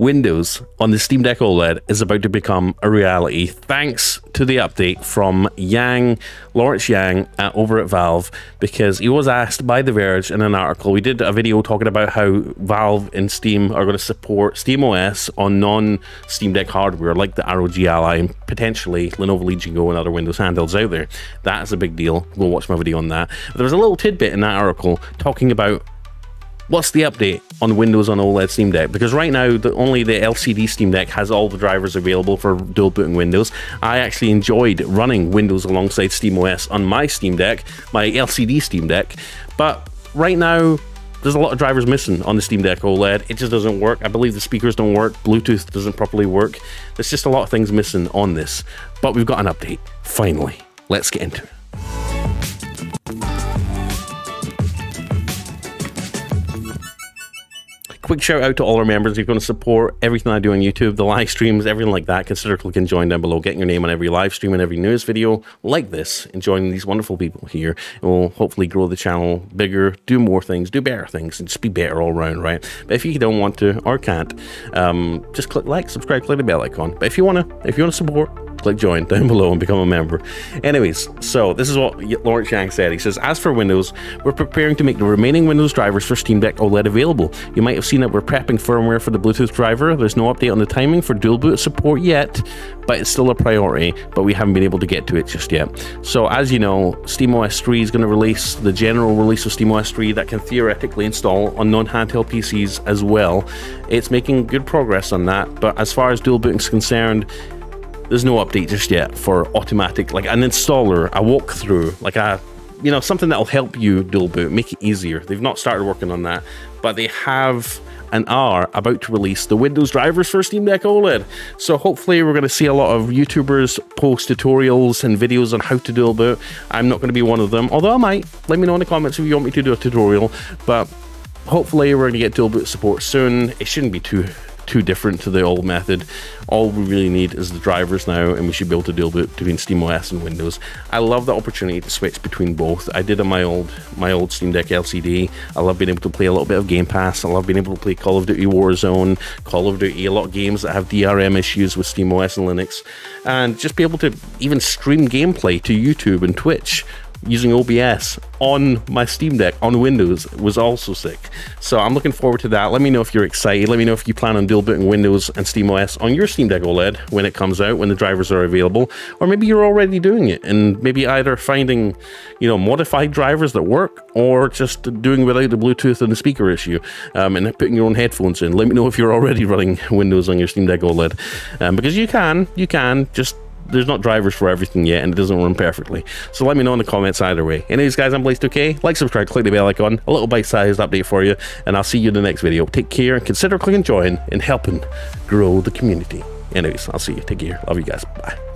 Windows on the Steam Deck OLED is about to become a reality thanks to the update from Yang, Lawrence Yang, over at Valve, because he was asked by The Verge in an article. We did a video talking about how Valve and Steam are going to support SteamOS on non Steam Deck hardware like the ROG Ally and potentially Lenovo Legion Go and other Windows handhelds out there. That is a big deal. Go watch my video on that. There was a little tidbit in that article talking about what's the update on Windows on OLED Steam Deck? Because right now, the, only the LCD Steam Deck has all the drivers available for dual booting Windows. I actually enjoyed running Windows alongside SteamOS on my Steam Deck, my LCD Steam Deck, but right now, there's a lot of drivers missing on the Steam Deck OLED. It just doesn't work. I believe the speakers don't work. Bluetooth doesn't properly work. There's just a lot of things missing on this. But we've got an update. Finally. Let's get into it. Quick shout out to all our members. If You're going to support everything I do on YouTube, the live streams, everything like that. Consider clicking join down below, getting your name on every live stream and every news video like this, and joining these wonderful people here. And we'll hopefully grow the channel bigger, do more things, do better things, and just be better all around, right? But if you don't want to or can't, um, just click like, subscribe, click the bell icon. But if you want to, if you want to support, click join down below and become a member. Anyways, so this is what Lawrence Yang said. He says, As for Windows, we're preparing to make the remaining Windows drivers for Steam Deck OLED available. You might have seen that we're prepping firmware for the Bluetooth driver. There's no update on the timing for dual boot support yet, but it's still a priority, but we haven't been able to get to it just yet. So as you know, SteamOS 3 is going to release the general release of SteamOS 3 that can theoretically install on non-handheld PCs as well. It's making good progress on that, but as far as dual booting is concerned, there's no update just yet for automatic, like an installer, a walkthrough, like a, you know, something that'll help you dual boot, make it easier. They've not started working on that, but they have and are about to release the Windows drivers for Steam Deck OLED. So hopefully we're going to see a lot of YouTubers post tutorials and videos on how to dual boot. I'm not going to be one of them, although I might. Let me know in the comments if you want me to do a tutorial, but hopefully we're going to get dual boot support soon. It shouldn't be too too different to the old method. All we really need is the drivers now, and we should be able to dual boot between SteamOS and Windows. I love the opportunity to switch between both. I did on my old my old Steam Deck LCD. I love being able to play a little bit of Game Pass. I love being able to play Call of Duty Warzone, Call of Duty, a lot of games that have DRM issues with SteamOS and Linux, and just be able to even stream gameplay to YouTube and Twitch using OBS on my Steam Deck on Windows was also sick. So I'm looking forward to that. Let me know if you're excited. Let me know if you plan on dual booting Windows and SteamOS on your Steam Deck OLED when it comes out, when the drivers are available, or maybe you're already doing it and maybe either finding, you know, modified drivers that work or just doing without the Bluetooth and the speaker issue um, and putting your own headphones in. Let me know if you're already running Windows on your Steam Deck OLED um, because you can, you can just there's not drivers for everything yet, and it doesn't run perfectly. So let me know in the comments either way. Anyways, guys, I'm Blaze2k. Like, subscribe, click the bell icon. A little bite-sized update for you, and I'll see you in the next video. Take care, and consider clicking join and helping grow the community. Anyways, I'll see you. Take care. Love you guys. Bye.